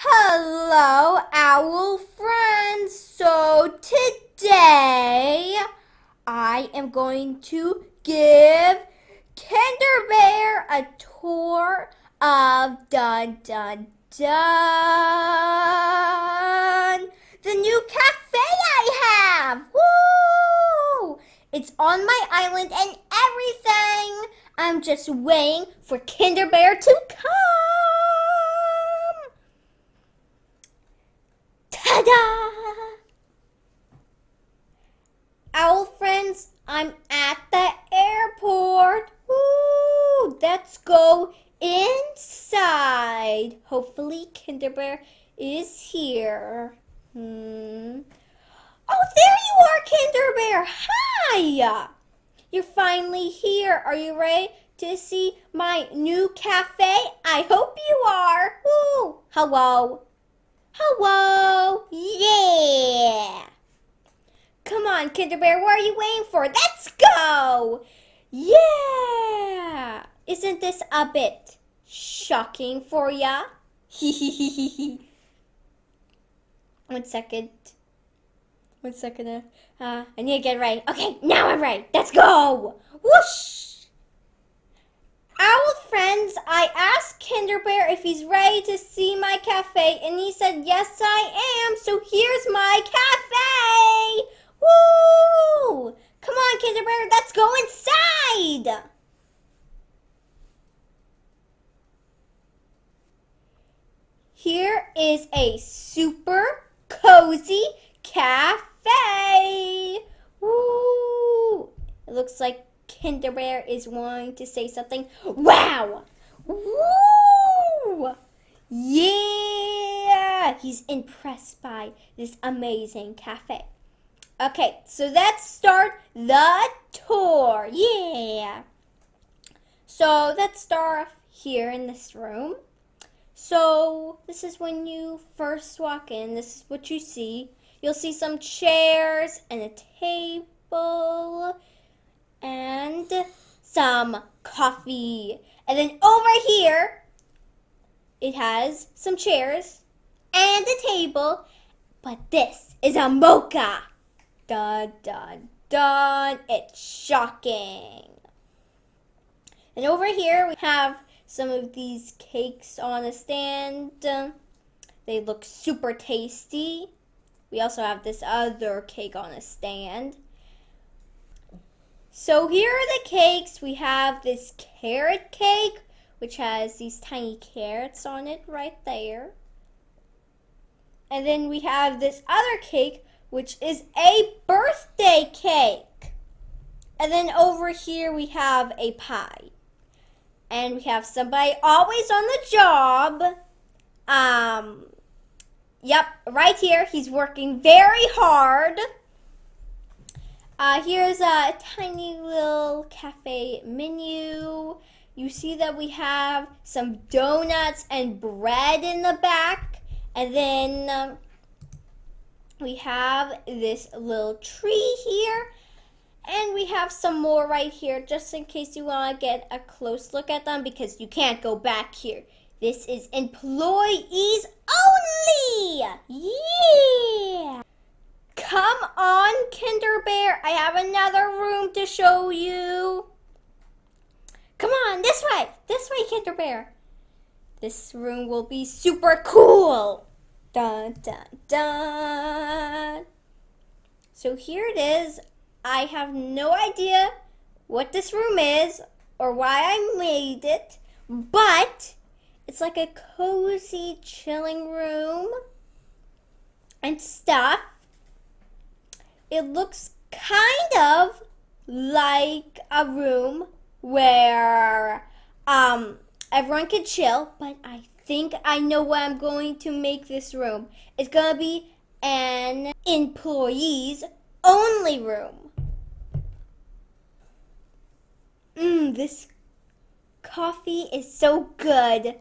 Hello, owl friends. So today I am going to give Kinder Bear a tour of dun dun dun the new cafe I have. Woo! It's on my island and everything. I'm just waiting for Kinder Bear to come. Ta-da! Owl friends, I'm at the airport. Let's go inside. Hopefully Kinder Bear is here. Hmm. Oh, there you are, Kinder Bear. Hi! You're finally here. Are you ready to see my new cafe? I hope you are. Hello. Hello. Yeah. Come on, Kinder Bear. What are you waiting for? Let's go. Yeah. Isn't this a bit shocking for ya? One second. One second. Uh, I need to get right. Okay, now I'm right. Let's go. Whoosh. Owl friends, I asked Kinder Bear if he's ready to see my cafe, and he said, yes, I am. So here's my cafe. Woo! Come on, Kinder Bear, let's go inside. Here is a super cozy cafe. Woo! It looks like Kinder Bear is wanting to say something. Wow! Woo! Yeah! He's impressed by this amazing cafe. Okay, so let's start the tour. Yeah! So let's start here in this room. So this is when you first walk in. This is what you see. You'll see some chairs and a table and some coffee. And then over here, it has some chairs and a table. But this is a mocha. Dun, dun, dun. It's shocking. And over here, we have some of these cakes on a stand. They look super tasty. We also have this other cake on a stand. So here are the cakes. We have this carrot cake, which has these tiny carrots on it right there. And then we have this other cake, which is a birthday cake. And then over here we have a pie. And we have somebody always on the job. Um, yep, right here. He's working very hard. Uh, here's a tiny little cafe menu. You see that we have some donuts and bread in the back. And then um, we have this little tree here. And we have some more right here just in case you want to get a close look at them because you can't go back here. This is employees only! Yeah! Come on, Kinder Bear. I have another room to show you. Come on, this way. This way, Kinder Bear. This room will be super cool. Dun, dun, dun. So here it is. I have no idea what this room is or why I made it, but it's like a cozy chilling room and stuff. It looks kind of like a room where um, everyone can chill, but I think I know what I'm going to make this room. It's going to be an employees only room. Mmm, this coffee is so good.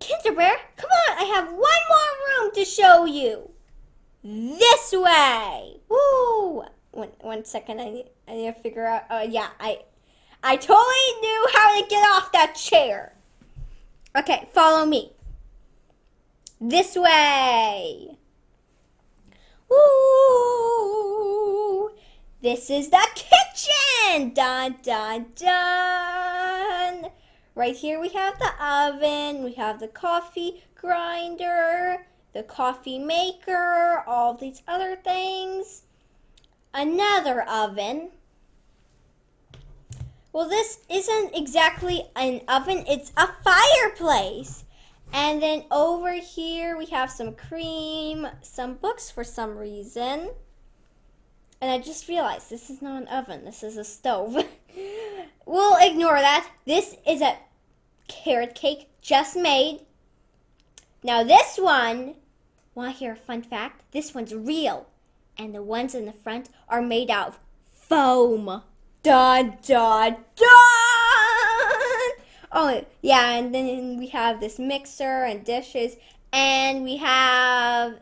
Kinder Bear, come on, I have one more room to show you. This way. Woo! One, one second, I need, I need to figure out, uh, yeah, I, I totally knew how to get off that chair. Okay, follow me. this way. Woo! This is the kitchen! Dun, dun, dun! Right here we have the oven, we have the coffee grinder, the coffee maker, all these other things. Another oven. Well, this isn't exactly an oven, it's a fireplace. And then over here we have some cream, some books for some reason. And I just realized this is not an oven, this is a stove. we'll ignore that. This is a carrot cake just made. Now this one, want to hear a fun fact? This one's real. And the ones in the front are made out of foam. Dun, dun, dun! Oh, yeah, and then we have this mixer and dishes, and we have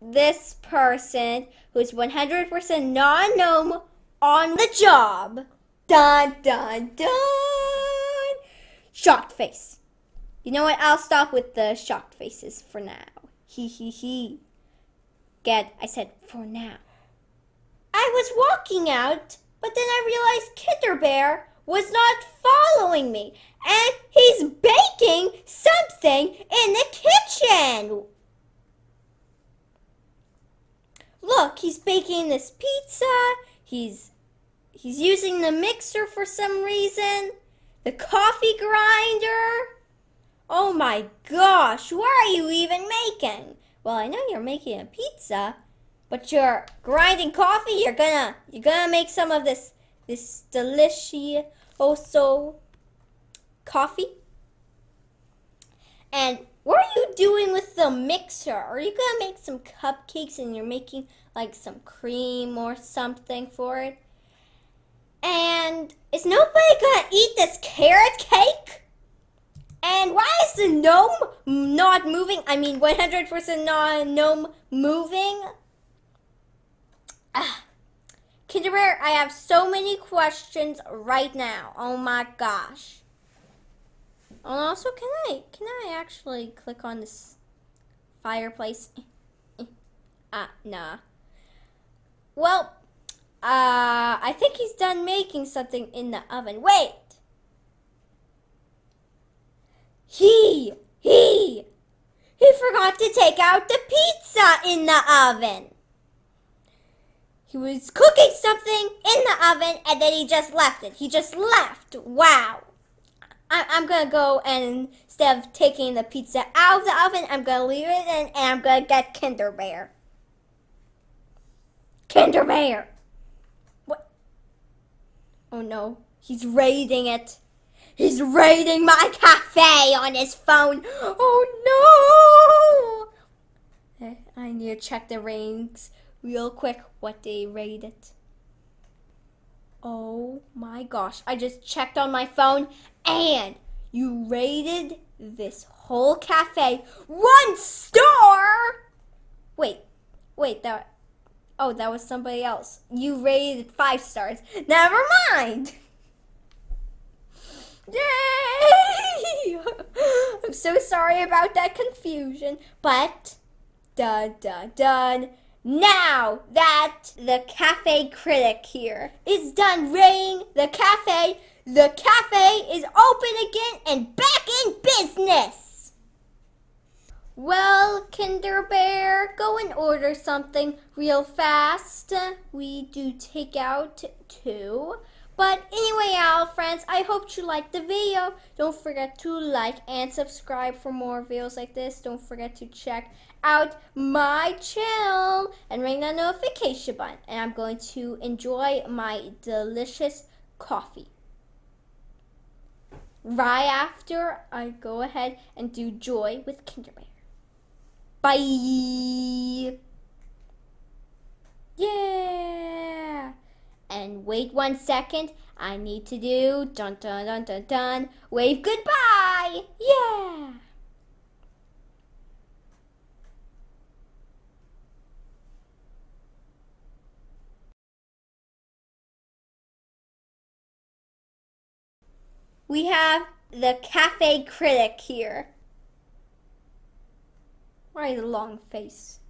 this person who's 100% non-gnome on the job. Dun, dun, dun! Shocked face. You know what? I'll stop with the shocked faces for now. He, he, he. Get, I said for now. I was walking out, but then I realized Kinder Bear was not following me, and he's baking something in the kitchen. Look, he's baking this pizza. He's he's using the mixer for some reason. The coffee grinder. Oh my gosh, what are you even making? Well, I know you're making a pizza, but you're grinding coffee. You're gonna you're gonna make some of this this delicious also coffee. And what are you doing with the mixer? Are you gonna make some cupcakes and you're making like some cream or something for it? And is nobody gonna eat this carrot cake? And why is the gnome not moving? I mean, 100% not gnome moving? Ah. Kinder Bear, I have so many questions right now. Oh my gosh. And also, can I can I actually click on this fireplace? ah, nah. Well, uh, I think he's done making something in the oven. Wait! He, he, he forgot to take out the pizza in the oven. He was cooking something in the oven and then he just left it. He just left. Wow. I, am gonna go and instead of taking the pizza out of the oven, I'm gonna leave it in and I'm gonna get Kinder Bear. Kinder Bear! What? Oh no, he's raiding it. He's raiding my cafe on his phone. Oh no! I need to check the rings real quick what they rated. Oh my gosh, I just checked on my phone and you rated this whole cafe one star! Wait, wait, that, oh, that was somebody else. You rated five stars. Never mind! Yay! I'm so sorry about that confusion, but dun dun dun. Now that the cafe critic here is done raiding the cafe, the cafe is open again and back in business. Well, Kinder Bear, go and order something real fast. We do take out too. But anyway, our friends, I hope you liked the video. Don't forget to like and subscribe for more videos like this. Don't forget to check out my channel and ring that notification button. And I'm going to enjoy my delicious coffee. Right after I go ahead and do Joy with Kinder Bear. Bye! Yeah! And wait one second, I need to do dun dun dun dun dun, wave goodbye! Yeah! we have the cafe critic here. Why the long face?